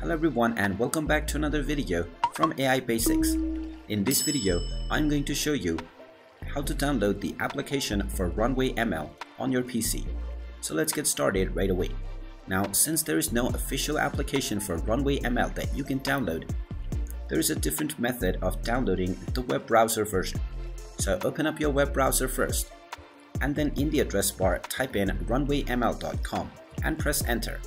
Hello everyone and welcome back to another video from AI Basics. In this video, I'm going to show you how to download the application for Runway ML on your PC. So let's get started right away. Now, since there is no official application for Runway ML that you can download, there is a different method of downloading the web browser version. So open up your web browser first, and then in the address bar type in runwayml.com and press enter.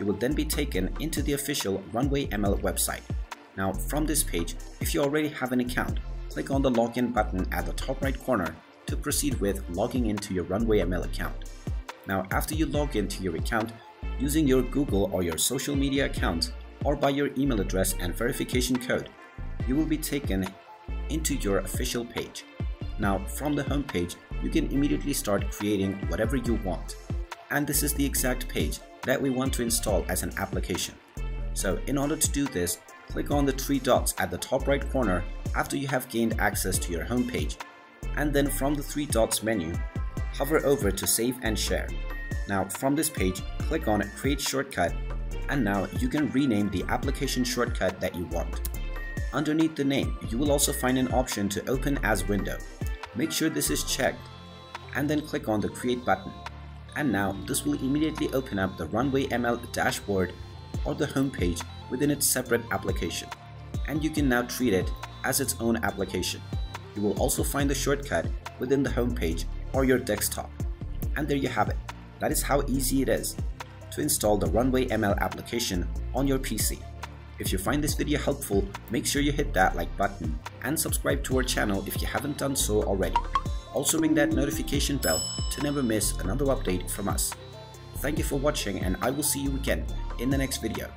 You will then be taken into the official Runway ML website. Now from this page, if you already have an account, click on the login button at the top right corner to proceed with logging into your Runway ML account. Now after you log into your account, using your Google or your social media account or by your email address and verification code, you will be taken into your official page. Now from the home page, you can immediately start creating whatever you want. And this is the exact page that we want to install as an application. So in order to do this, click on the three dots at the top right corner after you have gained access to your home page. And then from the three dots menu, hover over to save and share. Now from this page, click on create shortcut and now you can rename the application shortcut that you want. Underneath the name, you will also find an option to open as window. Make sure this is checked and then click on the create button. And now this will immediately open up the Runway ML dashboard or the home page within its separate application. And you can now treat it as its own application. You will also find the shortcut within the home page or your desktop. And there you have it. That is how easy it is to install the Runway ML application on your PC. If you find this video helpful, make sure you hit that like button and subscribe to our channel if you haven't done so already. Also ring that notification bell to never miss another update from us. Thank you for watching and I will see you again in the next video.